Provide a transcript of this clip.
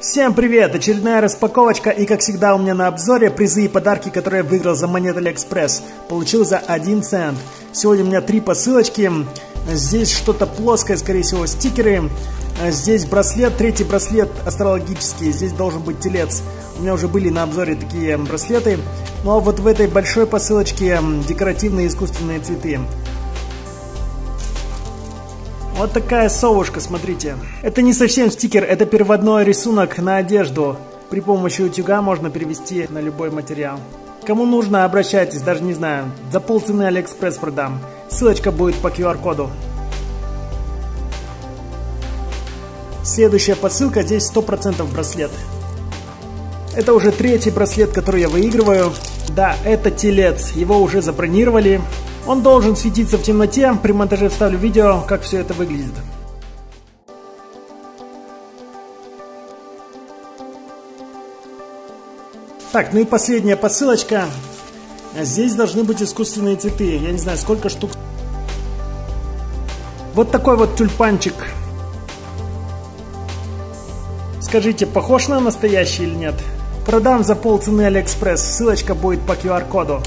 Всем привет! Очередная распаковочка и как всегда у меня на обзоре призы и подарки, которые я выиграл за монет Алиэкспресс. Получил за 1 цент. Сегодня у меня три посылочки. Здесь что-то плоское, скорее всего, стикеры. Здесь браслет, третий браслет астрологический. Здесь должен быть телец. У меня уже были на обзоре такие браслеты. Ну а вот в этой большой посылочке декоративные искусственные цветы. Вот такая совушка, смотрите. Это не совсем стикер, это переводной рисунок на одежду. При помощи утюга можно перевести на любой материал. Кому нужно, обращайтесь, даже не знаю. За полцены Алиэкспресс продам. Ссылочка будет по QR-коду. Следующая посылка, здесь 100% браслет. Это уже третий браслет, который я выигрываю. Да, это телец, его уже забронировали. Он должен светиться в темноте. При монтаже вставлю видео, как все это выглядит. Так, ну и последняя посылочка. Здесь должны быть искусственные цветы. Я не знаю, сколько штук. Вот такой вот тюльпанчик. Скажите, похож на настоящий или нет? Продам за полцены Алиэкспресс. Ссылочка будет по QR-коду.